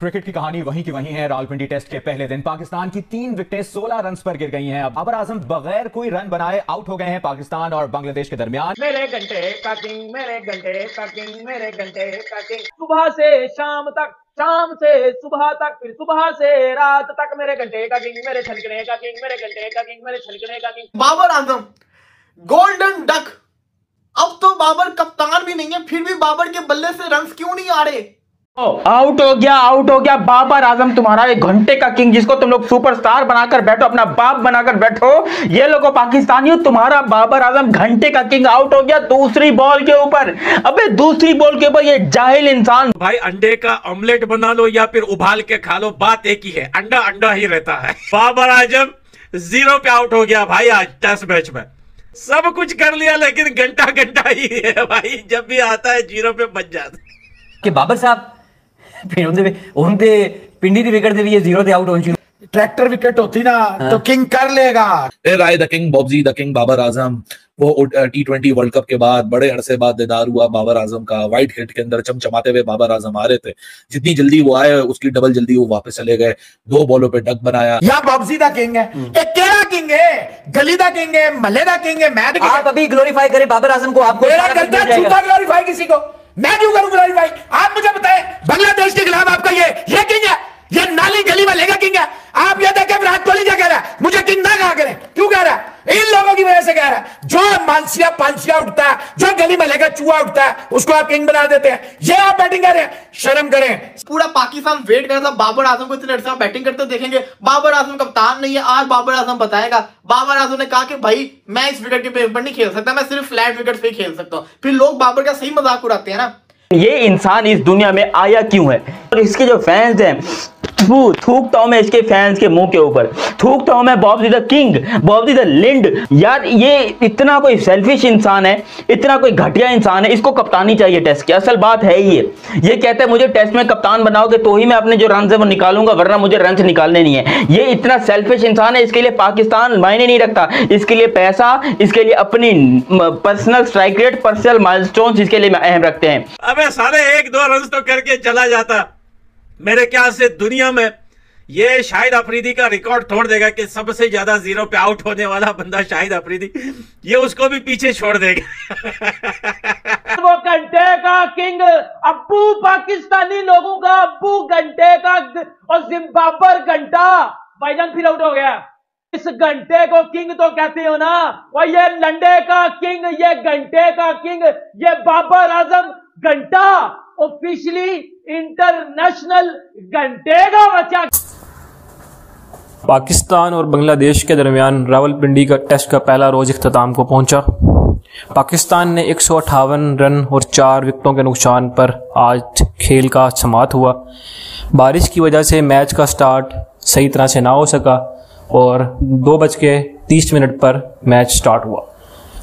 Cricket की कहानी वहीं की वहीं है। रावलपिंडी टेस्ट के पहले दिन पाकिस्तान की तीन विकेटें 16 रन पर गिर गई हैं। अब बाबर आज़म बगैर कोई रन बनाए आउट हो गए हैं पाकिस्तान और बांग्लादेश के दरमियान। मेरे घंटे मेरे घंटे मेरे घंटे सुबह से शाम तक शाम से सुबह तक फिर सुबह से रात तक मेरे घंटे का किंग मेरे छलकने का किंग मेरे घंटे का किंग मेरे छलकने का king Babar Azam golden duck अब तो बाबर कप्तान भी नहीं है फिर भी बाबर के बल्ले से रन क्यों नहीं आ रहे? Oh, आउट हो गया आउट हो गया। बाबर आज़म तुम्हारा एक घंटे का किंग जिसको तुम लोग सुपरस्टार बनाकर बैठो अपना बाप बनाकर बैठो ये लोगों पाकिस्तानियों तुम्हारा बाबर आज़म घंटे का किंग आउट हो गया दूसरी बॉल के ऊपर। अबे दूसरी बॉल के ऊपर ये जाहिल इंसान भाई अंडे का ऑमलेट बना लो या फिर उबाल के खा लो बात एक ही है। अंडा अंडा ही रहता है। बाबर आज़म ज़ीरो पे आउट हो गया भाई आज टेस्ट मैच में। सब कुछ कर लिया लेकिन घंटा घंटा ही है भाई। जब भी आता है ज़ीरो पे बच जाता कि बाबर साहब ਉਹਦੇ ਉਹਦੇ ਪਿੰਡੀ ਦੀ ਵਿਕਟ ਦੇ ਵੀ ਇਹ ਜ਼ੀਰੋ ਤੇ ਆਊਟ ਹੋਣ ਸ਼ੁਰੂ ट्रैक्टर विकेट होती ना तो किंग कर लेगा Rai the king Bobji the king Babar Azam वो टी ट्वेंटी वर्ल्ड कप के बाद बड़े अरसे बाद दीदार हुआ बाबर आजम का वाइट हिट के अंदर चमचमाते हुए बाबर आजम आ रहे थे जितनी जल्दी वो आए उसकी डबल जल्दी वो वापस चले गए दो बॉलों पे डक बनाया या बॉब्जी दा किंग है ये केड़ा किंग है गली दा किंग है मल्ले दा किंग है मैट आप अभी ग्लोरीफाई करें बाबर आजम को आपको मेरा करता है झूठा ग्लोरीफाई किसी को मैं क्यों करूँ भाई। आप मुझे बताएँ बांग्लादेश के खिलाफ आपका ये ये नाली गली वाले का किंग है आप ये देखें विराट कोहली क्या कह रहा है मुझे किंग ना कहा करें क्यों कह रहा है इन लोगों की वजह से कह रहा है जो मानसिया उठता है। जो गली में लेकर चूहा उठता है उसको आप किंग बना देते हैं। ये आप बैटिंग कर रहे हैं शर्म करें। पूरा पाकिस्तान वेट कर रहा था। बाबर आज़म को इतने अरसे आप बैटिंग करते देखेंगे। बाबर आज़म कप्तान नहीं है आज बाबर आज़म बताएगा। बाबर आज़म ने कहा कि भाई मैं इस विकेट के पेपर नहीं खेल सकता मैं सिर्फ़ फ्लैट विकेट पे ही खेल सकता हूँ। फिर लोग बाबर का सही मज़ाक उड़ाते हैं ना। ये इंसान इस दुनिया में आया क्यों है? और इसके जो फैंस हैं थूकता हूँ मैं इसके फैंस के मुँह के ऊपर। थूकता हूँ मैं Bob the king Bob the लिंड यार, ये इतना कोई सेल्फिश इंसान है, इतना कोई घटिया इंसान है, इसको कप्तानी चाहिए टेस्ट की। असल बात है ये। ये कहते हैं, मुझे टेस्ट में कप्तान बनाओगे तो ही मैं अपने जो रन है वो निकालूँगा, वरना मुझे रन निकालने नहीं है। ये इतना सेल्फिश इंसान है, इसके लिए पाकिस्तान मायने नहीं रखता। इसके लिए पैसा, इसके लिए अपनी personal strike rate personal milestone इसके लिए अहम रखते हैं। अबे सारे एक दो रन तो करके चला जाता। मेरे ख्याल से दुनिया में ये शाहिद अफरीदी का रिकॉर्ड तोड़ देगा कि सबसे ज़्यादा ज़ीरो पे आउट होने वाला बंदा शाहिद अफरीदी, ये उसको भी पीछे छोड़ देगा। वो घंटे का किंग, अब्बू पाकिस्तानी लोगों का अब्बू घंटे का और जिम्बाबर घंटा। भाईजान फिर आउट हो गया। इस घंटे को किंग तो कहते हो ना? और ये लंडे का किंग, ये घंटे का किंग, ये बाबर आज़म घंटा। ऑफिशियली इंटरनेशनल घंटे का। बच्चा पाकिस्तान और बांग्लादेश के दरमियान रावलपिंडी का टेस्ट का पहला रोज अख्ताम को पहुँचा। पाकिस्तान ने एक रन और चार विकटों के नुकसान पर आज खेल का समाप्त हुआ। बारिश की वजह से मैच का स्टार्ट सही तरह से ना हो सका और दो बज के तीस मिनट पर मैच स्टार्ट हुआ।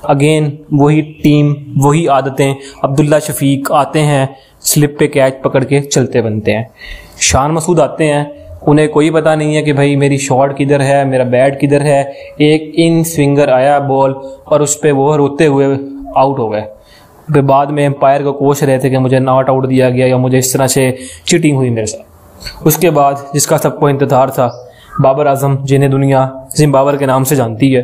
अगेन वही टीम वही आदतें अब्दुल्ला शफीक आते हैं स्लिप पे कैच पकड़ के चलते बनते हैं। शान मसूद आते हैं, उन्हें कोई पता नहीं है कि भाई मेरी शॉट किधर है, मेरा बैट किधर है। एक इन स्विंगर आया बॉल और उस पर वो रोते हुए आउट हो गए। फिर बाद में एम्पायर को कोच रहे थे कि मुझे नॉट आउट दिया गया या मुझे इस तरह से चीटिंग हुई मेरे साथ। उसके बाद जिसका सबको इंतज़ार था, बाबर आज़म, जिन्हें दुनिया जिम्बाबर के नाम से जानती है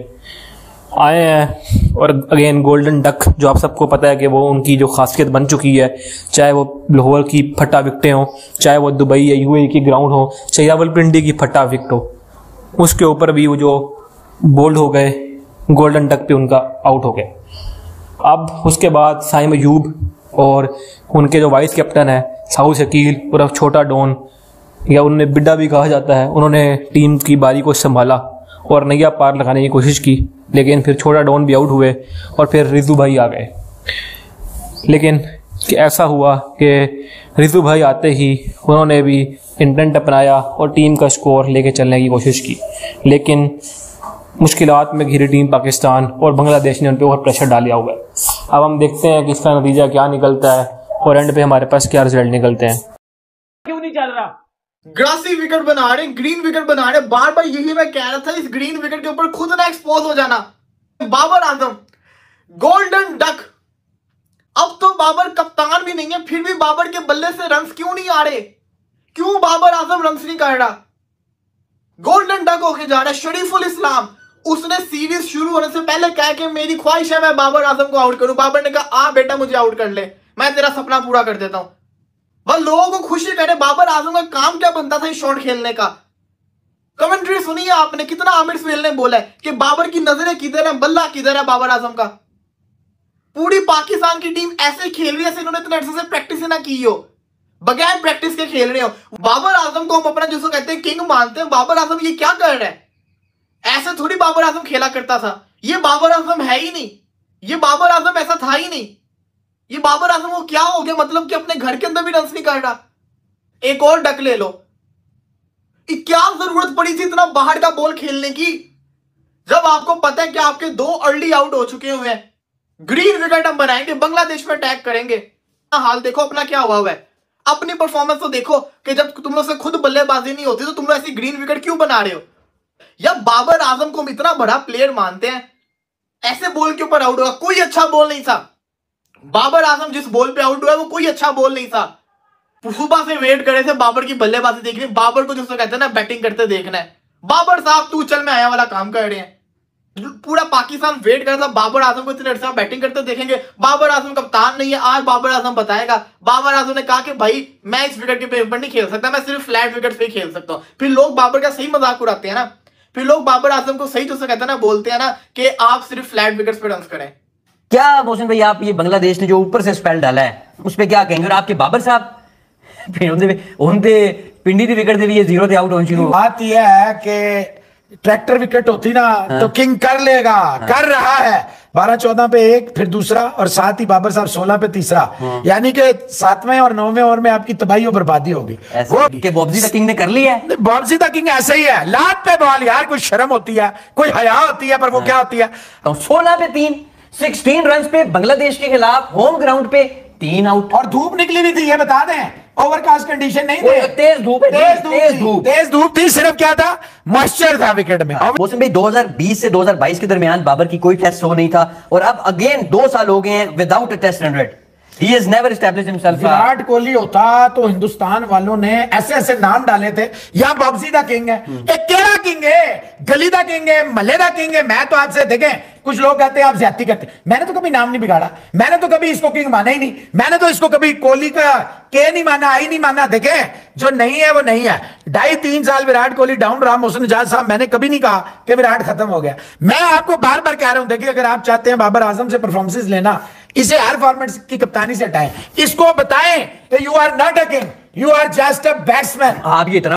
आए हैं। और अगेन गोल्डन डक जो आप सबको पता है कि वो उनकी जो खासियत बन चुकी है, चाहे वो लाहौर की फटा विकटें हों, चाहे वो दुबई या यूएई की ग्राउंड हो, चाहे रावलपिंडी की फटा विकट हो, उसके ऊपर भी वो जो बोल्ड हो गए गोल्डन डक पे उनका आउट हो गए। अब उसके बाद साइम अयूब और उनके जो वाइस कैप्टन है साउथ शकील और छोटा डॉन, या उन्हें बिड्डा भी कहा जाता है, उन्होंने टीम की बारी को संभाला और नैया पार लगाने की कोशिश की। लेकिन फिर छोटा डॉन भी आउट हुए और फिर रिजू भाई आ गए। लेकिन कि ऐसा हुआ कि रिजू भाई आते ही उन्होंने भी इंटेंट अपनाया और टीम का स्कोर लेके चलने की कोशिश की। लेकिन मुश्किल में घिरी टीम पाकिस्तान और बांग्लादेश ने उन पर और प्रेशर डालिया हुआ है। अब हम देखते हैं कि इसका नतीजा क्या निकलता है और एंड पे हमारे पास क्या रिज़ल्ट निकलते हैं। ग्रासी विकेट बना रहे, ग्रीन विकेट बना रहे। बार बार यही मैं कह रहा था, इस ग्रीन विकेट के ऊपर खुद ना एक्सपोज हो जाना। बाबर आज़म गोल्डन डक अब तो बाबर कप्तान भी नहीं है, फिर भी बाबर के बल्ले से रन क्यों नहीं आ रहे? क्यों बाबर आज़म रन नहीं कर रहा? गोल्डन डक होके जा रहा है शरीफुल इस्लाम। उसने सीरीज़ शुरू होने से पहले कहा कि मेरी ख्वाहिश है, मैं बाबर आज़म को आउट करूँ। बाबर ने कहा, आ बेटा, मुझे आउट कर ले। मैं तेरा सपना पूरा कर देता हूँ। वह लोगों को खुशी करे बाबर आज़म का काम क्या बनता था शॉट खेलने का? कमेंट्री सुनी है आपने, कितना आमिर सुहेल ने बोला है कि बाबर की नज़रें किधर है, बल्ला किधर है बाबर आज़म का? पूरी पाकिस्तान की टीम ऐसे खेल रही है इन्होंने इतने अर्से से प्रैक्टिस ना की हो। बगैर प्रैक्टिस के खेल रहे हो। बाबर आज़म को हम अपना जिसको कहते हैं किंग मानते हैं, बाबर आज़म ये क्या कर रहा है? ऐसे थोड़ी बाबर आज़म खेला करता था। ये बाबर आज़म है ही नहीं। ये बाबर आज़म ऐसा था ही नहीं। ये बाबर आज़म को क्या हो गया? मतलब कि अपने घर के अंदर भी रन नहीं कर रहा। एक और डक ले लो। क्या ज़रूरत पड़ी थी इतना बाहर का बॉल खेलने की? जब आपको पता है कि आपके दो अर्ली आउट हो चुके हुए हैं। ग्रीन विकेट हम बनाएँगे बांग्लादेश पर अटैक करेंगे। हाल देखो, अपना क्या हुआ हुआ है। अपनी परफॉर्मेंस तो देखो कि जब तुम लोग से खुद बल्लेबाजी नहीं होती तो तुम लोग ऐसी ग्रीन विकेट क्यों बना रहे हो? या बाबर आज़म को हम इतना बड़ा प्लेयर मानते हैं? ऐसे बॉल के ऊपर आउट होगा। कोई अच्छा बॉल नहीं था। बाबर आज़म जिस बॉल पे आउट हुआ वो कोई अच्छा बॉल नहीं था। सुबह से वेट करे थे, बाबर की बल्लेबाजी देखनी। बाबर को जिसको कहते हैं ना बैटिंग करते देखना है। बाबर साहब, तू चल, मैं आया वाला काम कर रहे हैं। पूरा पाकिस्तान वेट कर रहा था, बाबर आज़म को इतने अर्सा बैटिंग करते देखेंगे। बाबर आज़म कप्तान नहीं है, आज बाबर आज़म बताएगा। बाबर आज़म ने कहा कि, भाई, मैं इस विकेट के पेपर नहीं खेल सकता, मैं सिर्फ़ फ्लैट विकेट पे खेल सकता हूँ। फिर लोग बाबर का सही मज़ाक उड़ाते हैं ना। फिर लोग बाबर आज़म को सही से कहते हैं ना, बोलते हैं ना कि आप सिर्फ़ फ्लैट विकेट पे रन करें। क्या मोहसिन भाई आप ये बांग्लादेश ने जो ऊपर से स्पेल डाला है उस पर क्या कहेंगे? और आपके बाबर साहब? फिर उनके उनके पिंडी की विकेट लिए ज़ीरो से आउट होने शुरू बात यह है कि ट्रैक्टर विकेट होती ना हाँ। तो किंग कर लेगा हाँ। कर रहा है। बारह चौदह पे एक फिर दूसरा और साथ ही बाबर साहब सोलह पे तीसरा। हाँ। यानी कि सातवें और नौवें ओवर में आपकी तबाही और बर्बादी होगी। वो कि बॉब्जी द किंग ने कर लिया है। बॉब्जी द किंग ऐसे ही है। लात पे बॉल यार कोई शर्म होती है कोई हया होती है पर वो क्या होती है? तो सोलह पे तीन। सिक्सटीन रन पे बांग्लादेश के खिलाफ होम ग्राउंड पे तीन आउट। और धूप निकली हुई थी ये बता दें। ओवरकास्ट कंडीशन नहीं थे। तेज धूप तेज धूप तेज धूप। तेज धूप थी सिर्फ़ क्या था? मॉइस्चर था विकेट में। दो हज़ार बीस से 2022 के दरमियान बाबर की कोई टेस्ट हो नहीं था। और अब अगेन दो साल हो गए हैं without a test hundred Virat Kohli होता तो हिंदुस्तान वालों ने ऐसे ऐसे नाम डाले थे। या बॉक्सी दा किंग है। एक केड़ा किंग है? गली दा किंग है मल्ले दा किंग है। मैं तो आपसे देखें, कुछ लोग कहते हैं, आप ज़्यादा करते मैंने तो कभी नाम नहीं बिगाड़ा। मैंने तो कभी इसको किंग माना ही नहीं। मैंने तो इसको कभी कोहली का के नहीं माना आई नहीं माना। देखे, जो नहीं है, वो नहीं है। ढाई तीन साल विराट कोहली डाउन राम मोहसिन नजाज साहब, मैंने कभी नहीं कहा कि विराट खत्म हो गया। मैं आपको बार बार कह रहा हूँ, देखिए, अगर आप चाहते हैं बाबर आज़म से परफॉर्मेंसेस लेना इसे हर फॉर्मेट की कप्तानी से हटाएँ। इसको बताएँ कि you are not a king you are just a batsman आप ये इतना